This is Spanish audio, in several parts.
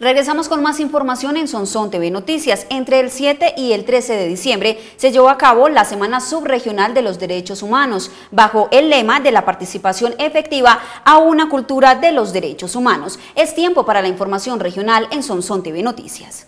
Regresamos con más información en Sonsón TV Noticias. Entre el 7 y el 13 de diciembre se llevó a cabo la Semana Subregional de los Derechos Humanos, bajo el lema de la participación efectiva a una cultura de los derechos humanos. Es tiempo para la información regional en Sonsón TV Noticias.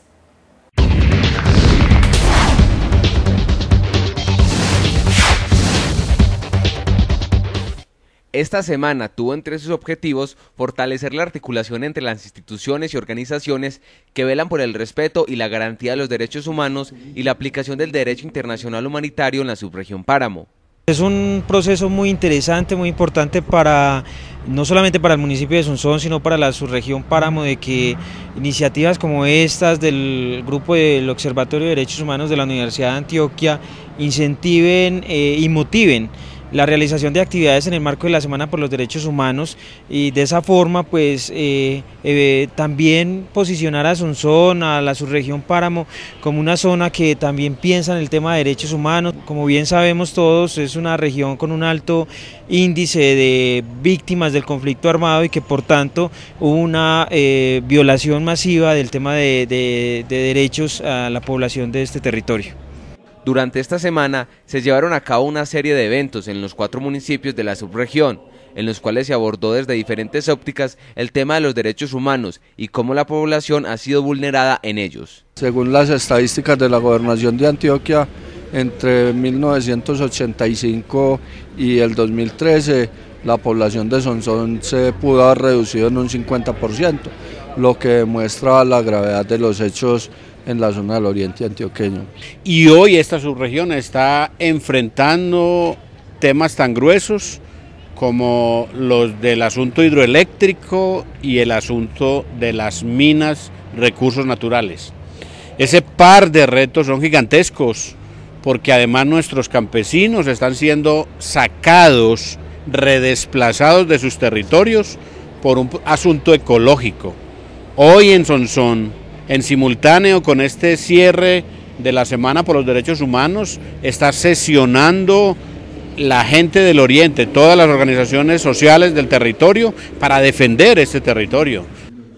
Esta semana tuvo entre sus objetivos fortalecer la articulación entre las instituciones y organizaciones que velan por el respeto y la garantía de los derechos humanos y la aplicación del derecho internacional humanitario en la subregión Páramo. Es un proceso muy interesante, muy importante para no solamente para el municipio de Sonsón, sino para la subregión Páramo, de que iniciativas como estas del grupo del Observatorio de Derechos Humanos de la Universidad de Antioquia incentiven eh, y motiven la realización de actividades en el marco de la Semana por los Derechos Humanos y de esa forma pues eh, eh, también posicionar a Sonsón, a la subregión Páramo como una zona que también piensa en el tema de derechos humanos. Como bien sabemos todos es una región con un alto índice de víctimas del conflicto armado y que por tanto hubo una eh, violación masiva del tema de derechos a la población de este territorio. Durante esta semana se llevaron a cabo una serie de eventos en los cuatro municipios de la subregión, en los cuales se abordó desde diferentes ópticas el tema de los derechos humanos y cómo la población ha sido vulnerada en ellos. Según las estadísticas de la gobernación de Antioquia, entre 1985 y el 2013 la población de Sonsón se pudo haber reducido en un 50%, lo que demuestra la gravedad de los hechos en la zona del oriente antioqueño. Y hoy esta subregión está enfrentando temas tan gruesos como los del asunto hidroeléctrico y el asunto de las minas, recursos naturales. Ese par de retos son gigantescos porque además nuestros campesinos están siendo sacados, redesplazados de sus territorios por un asunto ecológico. Hoy en Sonsón en simultáneo con este cierre de la Semana por los Derechos Humanos, está sesionando la gente del Oriente, todas las organizaciones sociales del territorio para defender este territorio.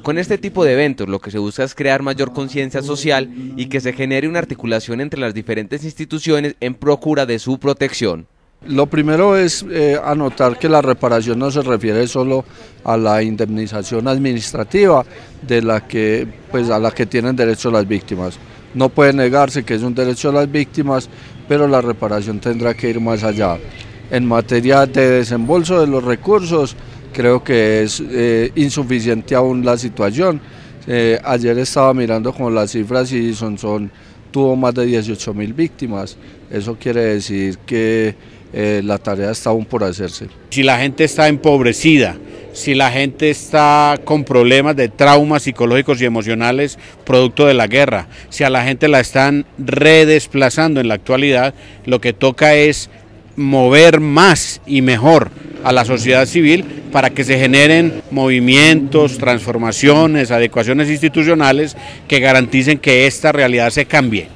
Con este tipo de eventos lo que se busca es crear mayor conciencia social y que se genere una articulación entre las diferentes instituciones en procura de su protección. Lo primero es eh, anotar que la reparación no se refiere solo a la indemnización administrativa de la que, pues, a la que tienen derecho las víctimas. No puede negarse que es un derecho a las víctimas, pero la reparación tendrá que ir más allá. En materia de desembolso de los recursos, creo que es eh, insuficiente aún la situación. Eh, ayer estaba mirando con las cifras y son, son tuvo más de 18 mil víctimas. Eso quiere decir que eh, la tarea está aún por hacerse. Si la gente está empobrecida, si la gente está con problemas de traumas psicológicos y emocionales producto de la guerra, si a la gente la están redesplazando en la actualidad, lo que toca es mover más y mejor a la sociedad civil para que se generen movimientos, transformaciones, adecuaciones institucionales que garanticen que esta realidad se cambie.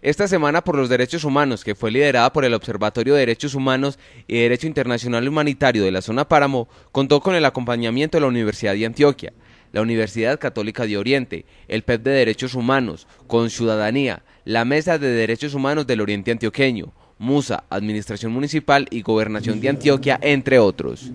Esta Semana por los Derechos Humanos, que fue liderada por el Observatorio de Derechos Humanos y Derecho Internacional Humanitario de la zona Páramo, contó con el acompañamiento de la Universidad de Antioquia, la Universidad Católica de Oriente, el PEP de Derechos Humanos, con Ciudadanía, la Mesa de Derechos Humanos del Oriente Antioqueño, MUSA, Administración Municipal y Gobernación de Antioquia, entre otros.